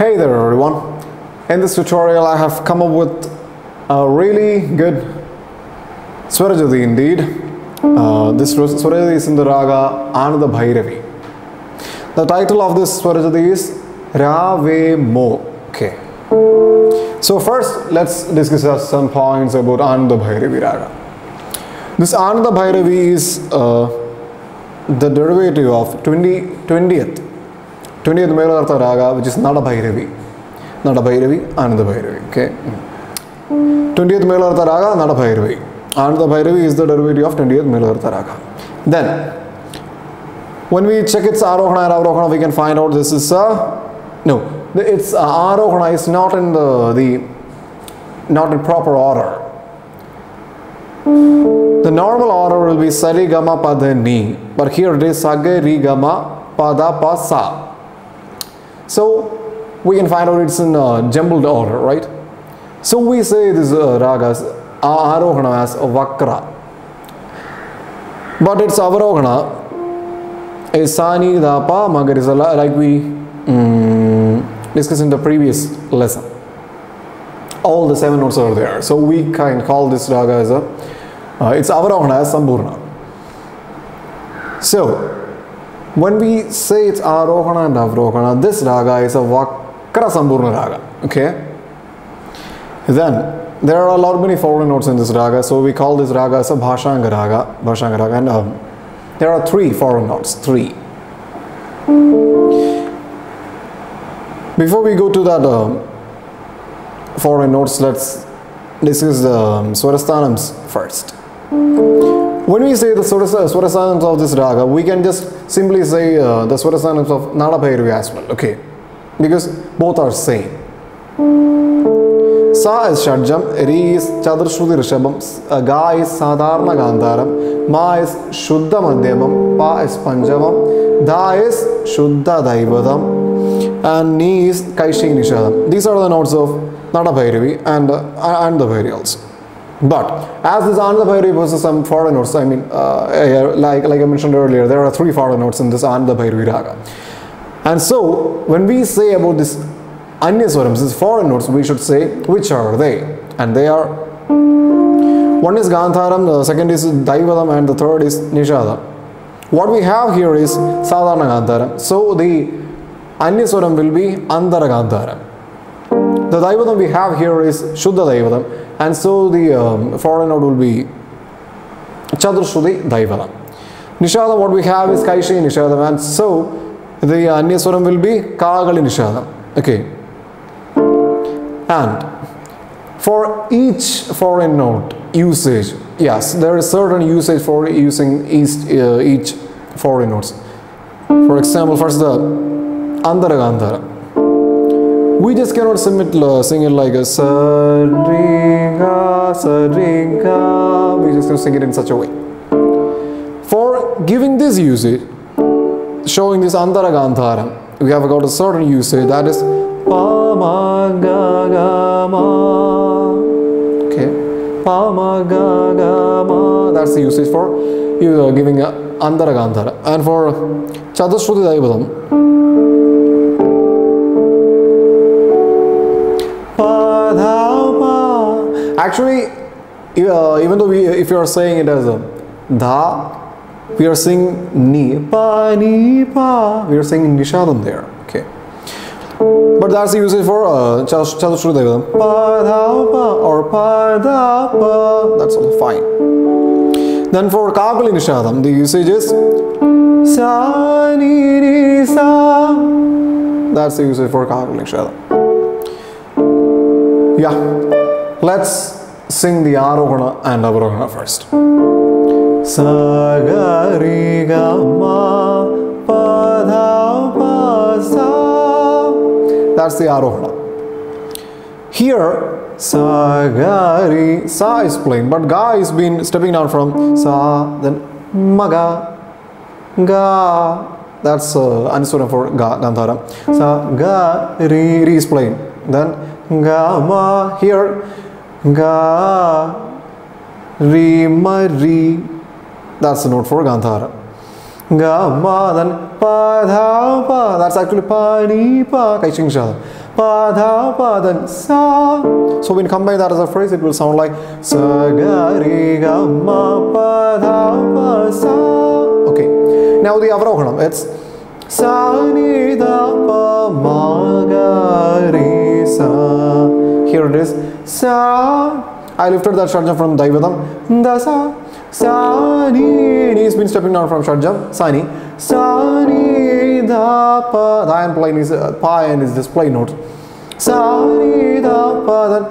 Hey there everyone. In this tutorial I have come up with a really good Swarajati indeed. Uh, this Swarajati is in the raga Ananda Bhairavi. The title of this Swarajati is Rave Mo. So first let's discuss some points about Ananda Bhairavi raga. This Ananda Bhairavi is uh, the derivative of 20, 20th 20th Melartha Raga, which is Nada Bhairavi. Nada Bhairavi, Ananda Bhairavi. Okay. 20th Melartha Raga, Nada Bhairavi. Ananda Bhairavi is the derivative of 20th Melartha Raga. Then, when we check its Arohana and Avrohana, we can find out this is a no, its uh, Arohana is not in the, the not in proper order. The normal order will be Sari Gama Pada Ni, but here it is Sage Ri Gama Pada Pa Sa. So we can find out it's in a jumbled order, right? So we say this uh, ragas Arohana as Vakra, but its Avarohana is Sani Dapa Magarisala, like we um, discussed in the previous lesson. All the seven notes are there, so we can call this raga as a uh, it's Avarohana as Sambhurna. So, when we say it's Arohana and Avrohana, this raga is a Vakra Sambhurna raga. Okay? Then, there are a lot many foreign notes in this raga, so we call this raga as a Bhashanga raga. Bhashanga raga and um, there are three foreign notes. Three. Before we go to that um, foreign notes, let's discuss the um, Swarasthanams first. When we say the Swarasthanams of this raga, we can just simply say uh, the Swarasthanams of Nada Bhairavi as well, okay? Because both are same. Sa is Shadjam, Ri is Chadrashudhi Rishabam, Ga is Sadharna Gandharam, Ma is Shuddha Madhyamam, Pa is Panjavam, Da is Shuddha Daivadam, and Ni is Kaishi Nishadam. These are the notes of Nada Bhairavi and, uh, and the Bhairavi also. But as this Ananda Bhairavi versus some foreign notes, I mean, uh, like, like I mentioned earlier, there are three foreign notes in this Ananda Bhairavi raga. And so, when we say about this Anyaswarams, these foreign notes, we should say which are they? And they are one is Gandharam, the second is Daivadam, and the third is Nishada. What we have here is Sadharana Gandharam. So, the Anyaswaram will be Andara Gandharam. The Daivadam we have here is Shuddha Daivadam and so the um, foreign note will be Chadurshruti Daivadam. Nishadam what we have is Kaishi Nishadam and so the Anyaswaram will be Kakali Nishadam. Okay. And for each foreign note usage, yes, there is certain usage for using each, uh, each foreign notes. For example, first the Andara Gandhara we just cannot sing it, uh, sing it like a sa-ri-ga, sa-ri-ga. We just cannot sing it in such a way. For giving this usage, showing this Andara Gandhara, we have got a certain usage that is pa ma ga ga ma. Okay, pa ma ga ga ma. That's the usage for you uh, giving a Andara Gandhara. And for Chadashruti Daivadam, Actually, uh, even though we, if you are saying it as a dha, we are saying ni, pa, ni, pa. We are saying nishadam there. Okay. But that's the usage for uh, Chatushruti Daivatam. Pa, dha, pa, or pa, dha, pa. That's all fine. Then for Kakali Nishadam, the usage is sa, ni, ni, sa. That's the usage for Kakali Nishadam. Yeah. Let's sing the Arohana and Avarohana first. Sa ga ri ga ma pa dha pa sa. That's the Arohana. Here, sa ga ri sa is playing, but ga is been stepping down from sa, then maga, ga. That's uh, for ga, Gandhara. Sa ga ri ri is playing. Then ga ma here Ga Re Ma Re That's the note for Gandhara. Ga Ma then Pa Dha Pa That's actually Pa Ni Pa Kai Ching Sha. pa da pa then sa. So when you combine that as a phrase, it will sound like sa ga re ga ma pa da pa sa. Okay. Now the avrohanam. It's sa ni da pa ma ga re sa. Here it is sa. I lifted that shadjam from Daivatam. Da sa. Sa ni. Ni has been stepping down from shadjam. Sa ni. Sa ni da pa. The iron plane is uh, pa and is this plane note. Sa ni da pa then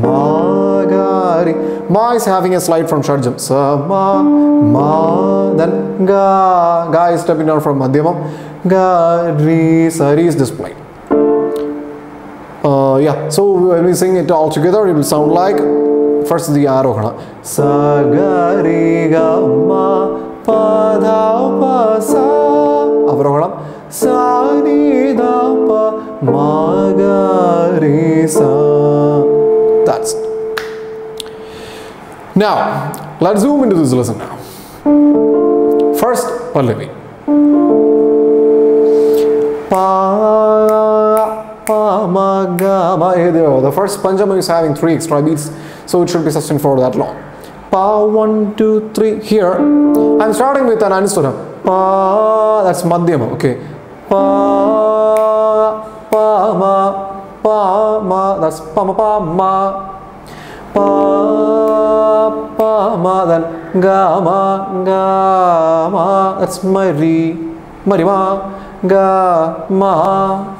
ma ga re. Ma is having a slide from shadjam. Sa ma ma then ga ga is stepping down from madhyamam. Ga re sa re is this plane. Uh, yeah, so when we sing it all together, it will sound like first the arohana. Sa ga re ga ma pa da pa sa. Avrohanam. Sa ni da pa ma ga re sa. That's it. Now, let's zoom into this lesson now. First, Pallavi. Pa, pa, ma, ga, ma. Eh, The the first Panjama is having three extra beats, so it should be sustained for that long. Pa, one, two, three. Here, I'm starting with an anuswara. Pa, that's Madhyama, okay. Pa, pa, ma, pa, ma, that's pa, ma, pa, ma. Pa, pa, ma, then ga, ma, ga, ma, that's re, re, ma, ga, ma,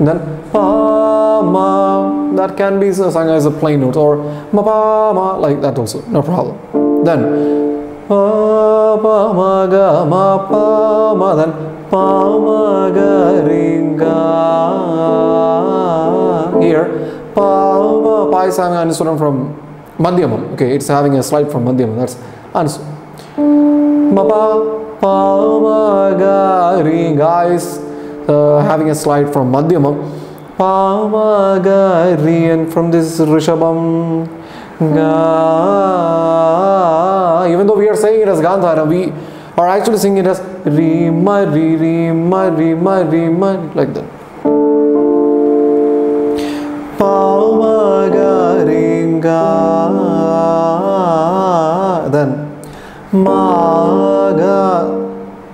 then pa, ma, that can be sung as a plain note or ma, pa, ma, like that also, no problem. Then pa, pa, ma, ga, ma, pa, ma, then pa, ma, ga, re, ga. Here, pa, ma, pa is having an anuswaram from Madhyamam. Okay, it's having a slide from Madhyamam. That's anuswaram. Ma, pa, pa, ma, ga, re, ga is Uh, having a slide from Madhyamam. Pa, ma, and from this Rishabam, ga. Even though we are saying it as Gandhara, we are actually singing it as re, ma, re, re, ma, re, ma, re, ma, like that. Pa, ma, ga. Then ma, ga,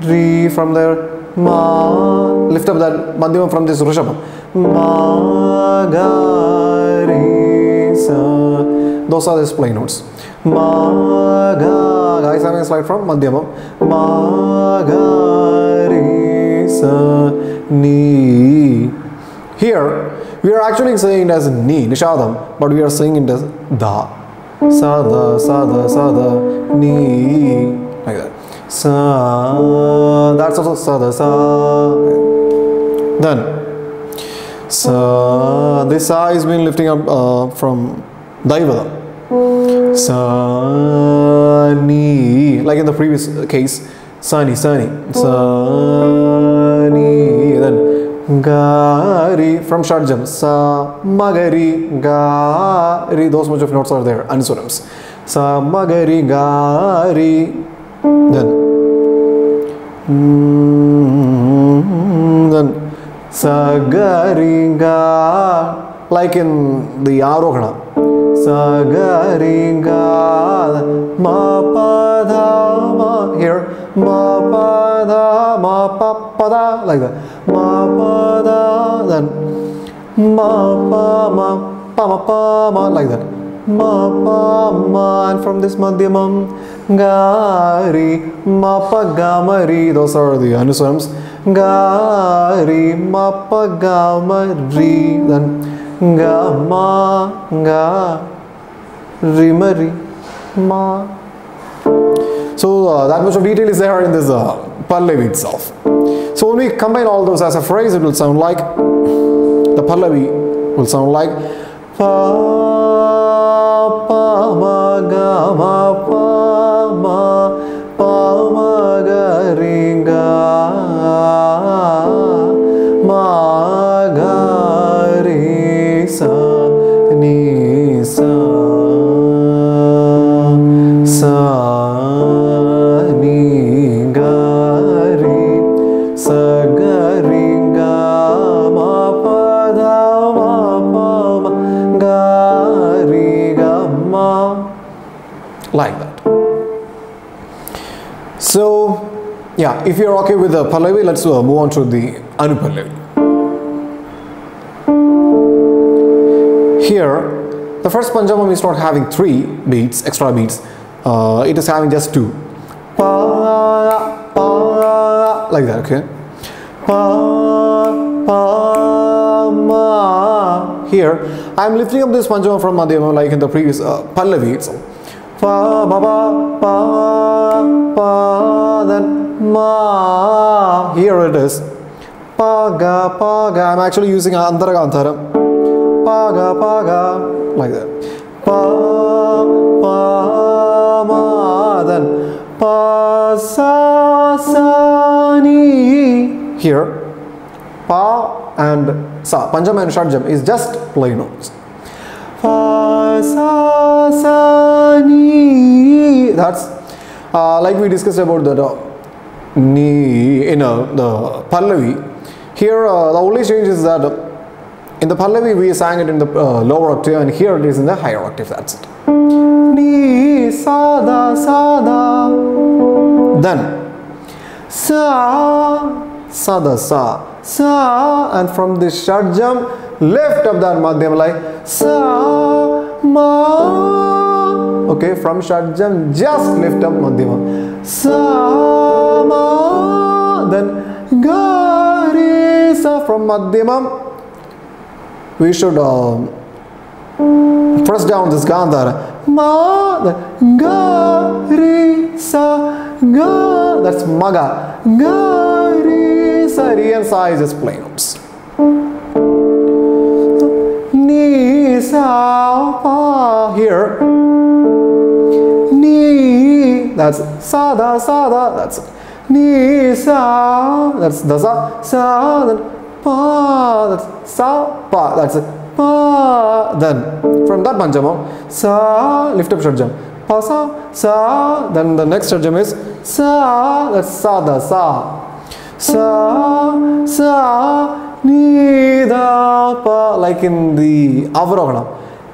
re from there. Ma, lift up that madhyama from this Rishabha. Ma, ga, re, sa. Those are these plain notes. Ma, ga, guys, having a slide from madhyama. Ma, ga, re, sa, ni. Here, we are actually saying it as ni, nishadam, but we are saying it as da. Sada, sada, sada, ni, like that. Sa, that's also sada, sa. Then, sa, this sa is been lifting up uh, from Daivada. Sa, ni, like in the previous case, sani, sani, sa, ni, then Gari from Shadjam, Sa Magari Gari. Those much of notes are there, Ansurams. Sa Magari Gari. Then. Then mm-hmm. Sa Gari Ga. Like in the Arohana. Sa Gari Ga. Ma Pa Dha Ma. Here. Ma Pa Dha Ma Pa Pa Da. Like that. Ma Pa Da. Then Ma Pa Ma. Pa Ma Pa Ma. Like that. Ma Pa Ma. And from this Madhyamam. Gari. Ma Pa Ga Ma Ri. Those are the Anuswarams. Gari. Ma Pa Ga Ma Ri. Then Ga Ma. Ga. Ri Ma Ri. Ma. So uh, that much of detail is there in this uh, Pallavi itself. So when we combine all those as a phrase, it will sound like the Pallavi will sound like pa pa if you're okay with the Pallavi, let's uh, move on to the Anupallavi. Here, the first Panjamam is not having three beats, extra beats. Uh, it is having just two. Pa, pa, like that, okay? Pa, pa. Here, I am lifting up this Panjamam from Madhyama like in the previous uh, Pallavi itself. Pa, ba, ba, pa, pa, then ma. Here it is. Pa, ga, pa, ga. I'm actually using Antaragantaram. Pa, ga, pa, ga. Like that. Pa, pa, ma. Then pa, sa, sa, ni. Here, pa and sa. Panjam and Shadjam is just plain notes. Sa, sa, ni. That's uh, like we discussed about the ni in uh, the Pallavi. Here, uh, the only change is that in the Pallavi we sang it in the uh, lower octave, and here it is in the higher octave. That's it. Ni, sa, da, sa, da. Then, sa, sa, sa, sa, and from this shadjam, lift up that madhyam like sa, ma. Okay, from shadjam, just lift up madhyama. Sa, ma. Then, ga, re, sa from madhyamam. We should um, press down this gandhara. Ma, then, ga, re, sa, ga. That's maga. Ga, re, sa, re and sa is just plain notes. Ni, sa, pa. Here. Ni, that's sa, da, sa, da. That's. Ni, sa, that's da, sa, sa, then pa, that's sa, pa, that's. Pa, then from that panjama, sa, lift up shadjam. Pa, sa, sa, then the next shadjam is sa, that's sa, da, sa. Sa, sa, ni, da, pa, like in the Avarohana.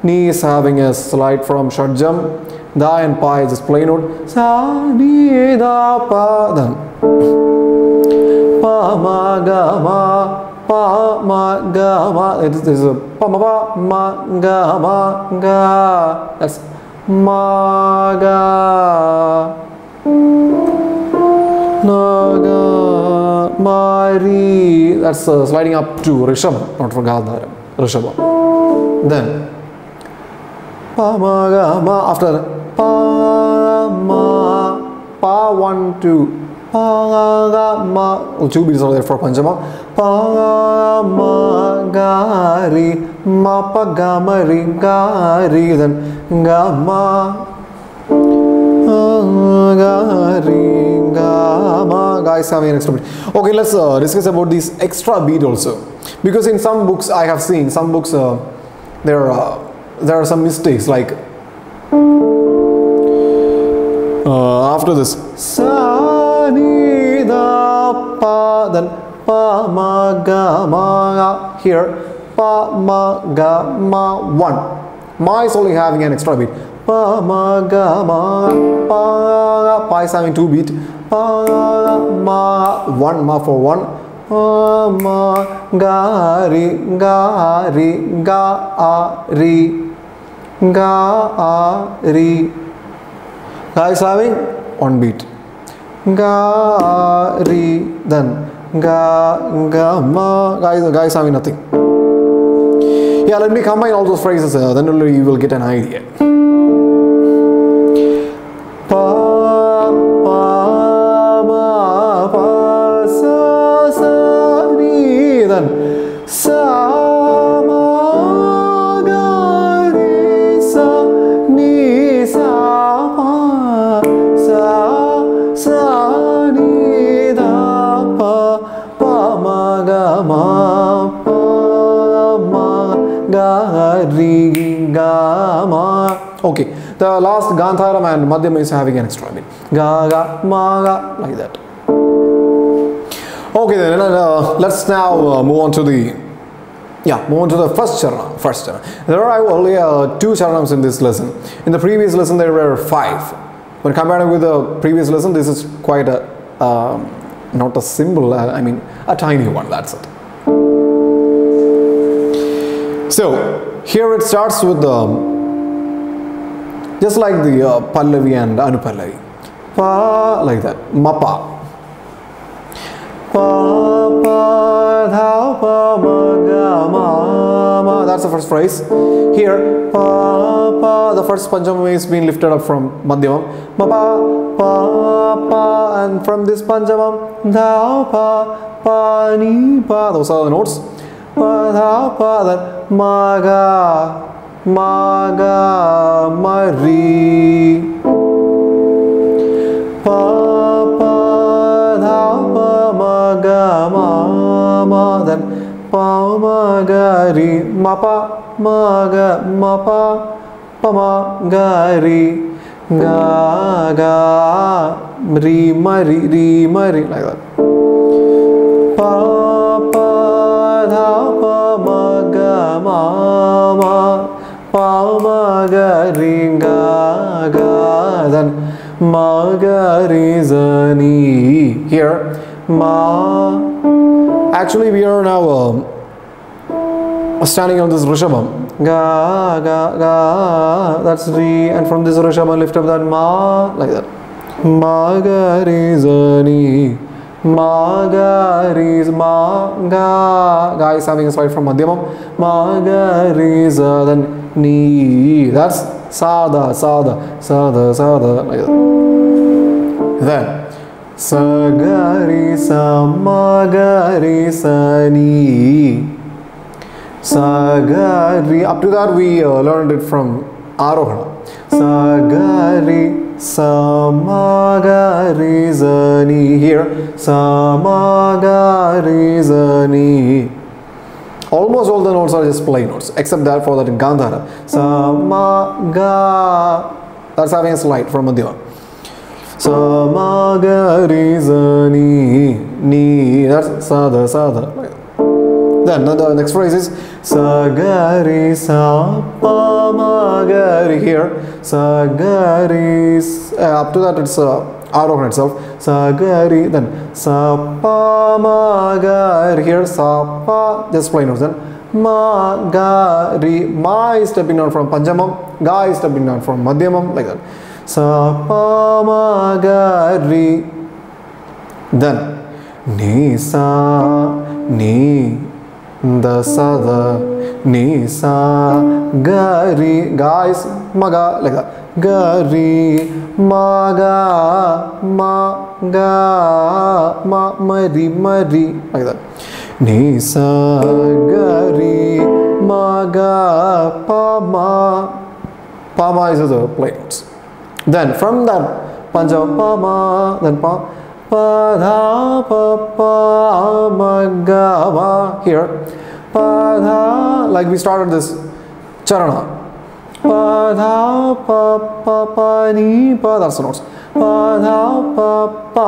Ni is having a slide from shadjam. Da and pa is just plain note. Sa, ni, da, pa, then pa, ma, ga, ma, pa, ma, ga, ma. It is, is a pa, ma, pa, ma, ga, ma, ga. That's ma, ga. Uh. Oh, there for Panjama. Pa, ma, ga, ri. Ma, pa, ga, ma, ri, ga, ri. Then ga, ma. Guys, having an extra beat. Okay, let's uh, discuss about this extra beat also. Because in some books I have seen, some books uh, there are uh, there are some mistakes like uh, after this sa pa then pa ma ga ma ga here pa ma ga ma one ma is only having an extra beat pa ma ga ma pa pa is having two beat. Pa ma one ma for one. Pa ma ga ri ga ri ga a ri ga a ri. Ga is having one beat. Ga ri then ga ga ma ga is having nothing. Yeah let me combine all those phrases uh, then only you will get an idea okay the last gandharam and madhyama is having an extra beat ga ga ma ga like that okay then uh, let's now uh, move on to the Yeah, move on to the first charana. First charana. There are only uh, two charanams in this lesson. In the previous lesson, there were five. When compared with the previous lesson, this is quite a um, not a simple. Uh, I mean, a tiny one. That's it. So here it starts with the just like the uh, Pallavi and Anupallavi. Pa like that. Mapa. Pa pa dha pa ma ga ma ma. That's the first phrase. Here pa pa. The first panchama is being lifted up from madhyamam. Ma pa pa pa. And from this panchama dha pa pa ni pa. Those are the notes. Pa dha pa. Then ma ga ma ga ma ri. Pa pa dha pa ma ga ma ma. Then pa ma ga ri ma pa ma ga ma pa pa ma ga ri ga ga ri ma ri ri ma ri like that. Pa ma ga ga ga then ma ga ri za ni here. ma actually we are now um, standing on this rishabham. Ga ga ga that's re and from this rishabham lift up that ma like that. Ma ga ri za ni ma ga ri z- ma ga ga having a slide from madhyamam ma ga ri uh, then ni that's sada sada sada sada that. Then sa ga ri sa uh, ma ga uh, ni. Sa ga ri up to that we uh, learned it from arohana sa ga ri sa ma ga ri za ni here. Sa ma ga ri za ni almost all the notes are just plain notes except that for that in gandhara. Sa ma that's having a slide from madhyama sa ma ga ni ni that's sada sada then the next phrase is sa ga ri sa pa ma ga ri here. Sa ga ri uh, up to that it's uh, itself. Sa ga ri then sa pa ma ga ri here. Sa pa just plain notes then. Ma ga ri ma is stepping down from panjamam ga is stepping down from madhyamam like that. Sa pa ma ga ri then ni sa ni the sa ni sa ga ri ga is maga like that ga ri ma ga ma ga ma ma ri ma ri like that ni sa ga ri ma ga pa ma pa ma is the play notes then from that pancha pa ma then pa pa dha pa ma here pa dha like we started this charana pa dha pa pa ni that's the notes pa dha pa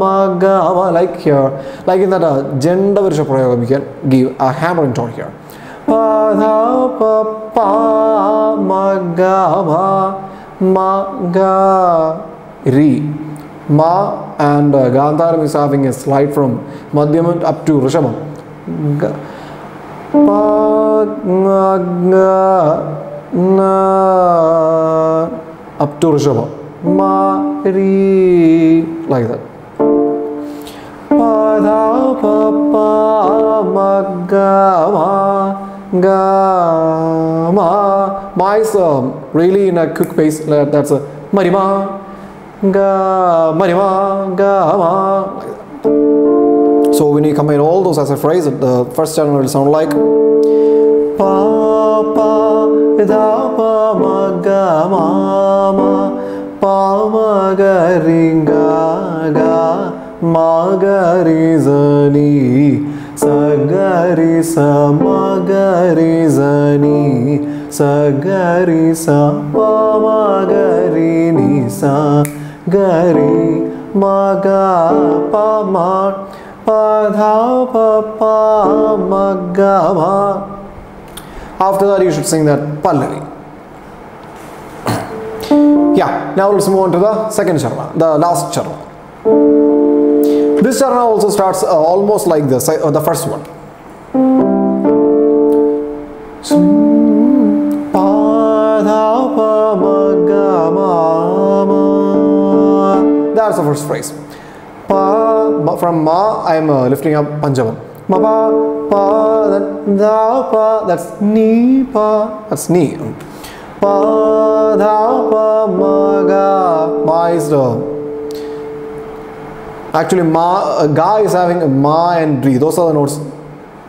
ma like here like in that uh, gender virsha prayogam you can give a hammering tone here pa dha pa ma ga ma ma ga ri ma and uh, gandharam is having a slide from madhyamam up to rishabham up to rishabham ma ri like that. Pa dha pa pa ma ga ma ga ma. Ma is um, really in a quick pace that's a marima ga marima ga ma like that. so when you combine all those as a phrase the first channel will sound like pa pa da pa ma ga ma ma pa ma ga ri ga ga ma ga ri za ni sa ga ri sa ma ga ri za ni sa ga ri sa pa ma ga ri ni sa ga ri ma ga pa ma pa dha pa pa ma ga ma. After that, you should sing that Pallavi. yeah, now let's move on to the second charana, the last charana. This charana also starts uh, almost like the, uh, the first one. Pa That's the first phrase. Pa from ma, I am uh, lifting up Panjavam. Ma pa pa then dha pa. That's ni pa. That's ni. Pa dha pa ma ga. Ma is the actually ma uh, ga is having ma and re. Those are the notes.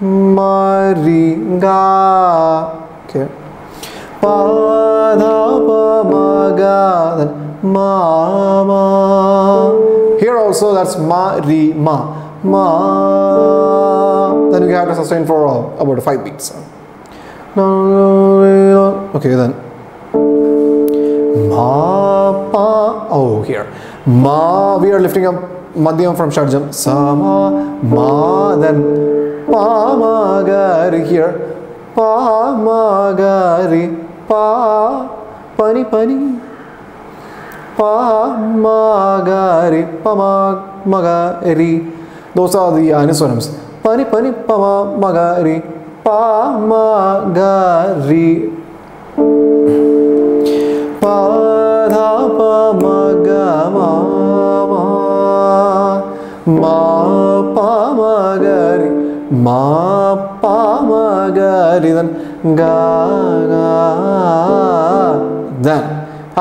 Ma re ga. Okay. Pa dha pa ma ga. Then ma ma. Here also that's ma re ma ma. Then we have to sustain for uh, about five beats. Okay then. Ma pa. Oh here. Ma. We are lifting up madhyam from shadjam. Sa ma. Then pa ma ga ri here. Pa ma ga ri. Pa pani pani. Pa ma ga ri. Pa ma ma ga ri. Those are the anuswarams. Pani pani pa ma ma ga ri. Pa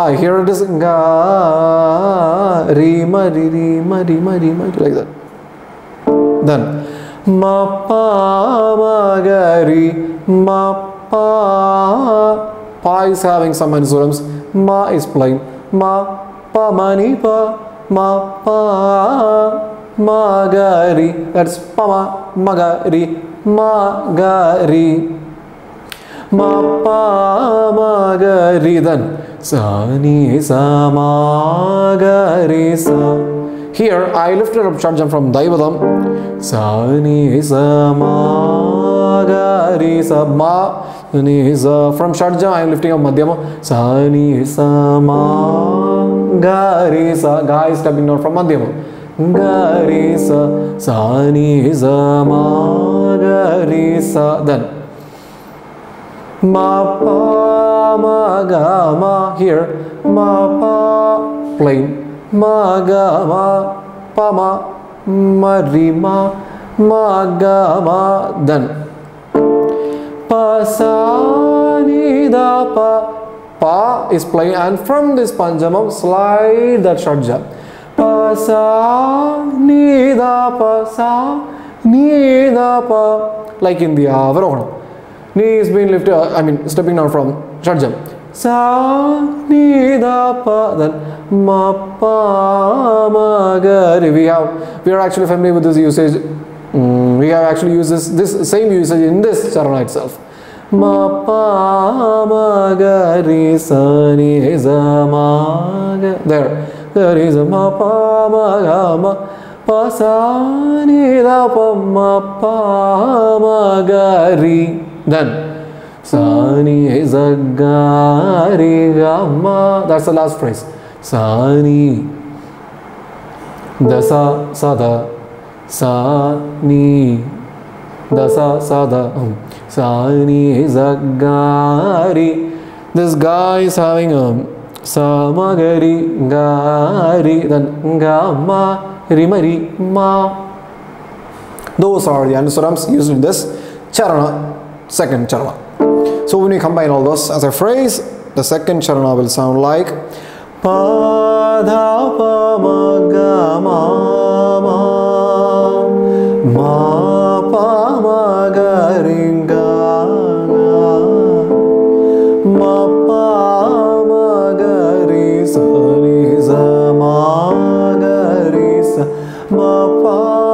ah here it is ga ri ma ri ri ma ri ma ma like that. Then ma pa ma ga ma pa pa is having some anuswarams ma is plain. Ma pa ma ni pa. Ma pa ma ga ri. That's pa ma ma ga ri ma ga ma pa ma ga then here I lifted up Shadjam from Daivadam sa ni sa. Ma from Shadjam I am lifting up Madhyama. Sa ni sa. Ma ga is stepping down from Madhyama. Ga ri sa. Sa ni sa. Ma ma ga ma here ma pa plain ma ga ma pa ma ma ri ma ma ga ma then. Pa sa ni da pa. Pa is plain and from this panjamam slide that shadja pa sa ni da pa. Sa ni da pa. Like in the avarohana. Knee is being lifted uh, i mean stepping down from da pa then we have we are actually familiar with this usage. Mm, we have actually used this this same usage in this charana itself. There. There is a ma pa ma ga ma pa da pa ma pa ma ga ri then sa ni za ga ri that's the last phrase. Sani. Dasa sada. Sani. Dasa sada. sa ni da sa sa da um, sa ni za ga ri this guy is having a sa ma ga ri ga then ga ma ma. Those are the anuswarams used in this. Charana. Second charana so when you combine all those as a phrase the second charana will sound like pa dha pa ma ga ma ma ma pa ma ga ri ga ga ma pa ma ga ri sa ri sa ma ga ri sa ma pa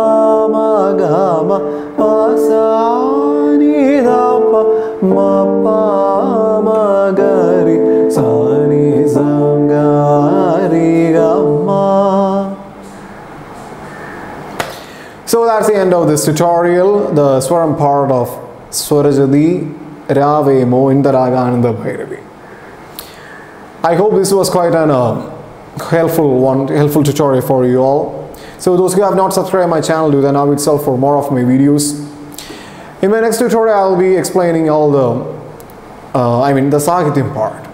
that's the end of this tutorial, the Swaram part of Swarajadi Ravemo Indaragananda Bhairavi. I hope this was quite an uh, helpful one, helpful tutorial for you all. So those who have not subscribed my channel, do that now itself for more of my videos. In my next tutorial, I'll be explaining all the, uh, I mean the Sahityam part.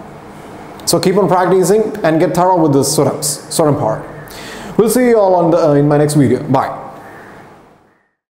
So keep on practicing and get thorough with the Surams, Suram part. We'll see you all on the, uh, in my next video. Bye.